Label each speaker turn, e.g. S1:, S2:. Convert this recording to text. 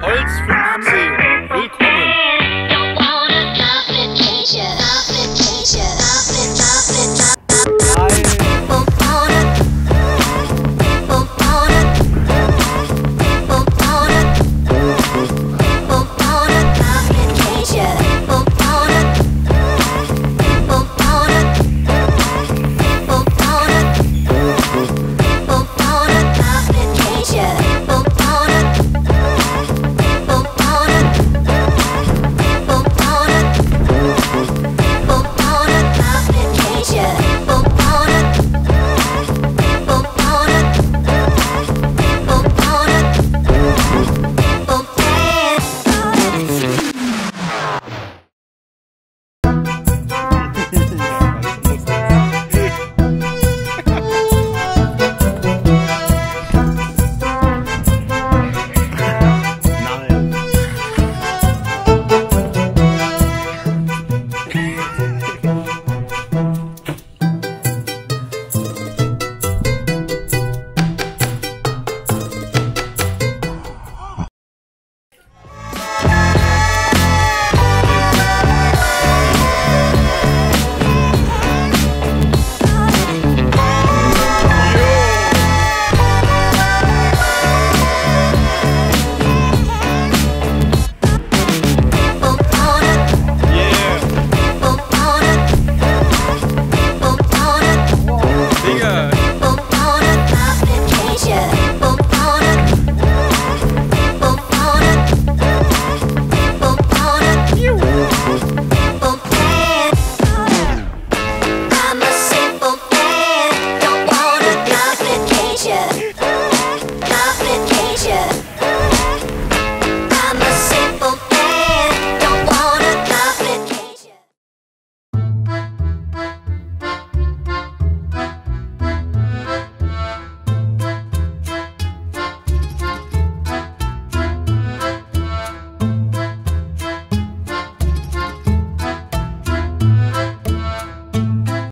S1: Holz 15.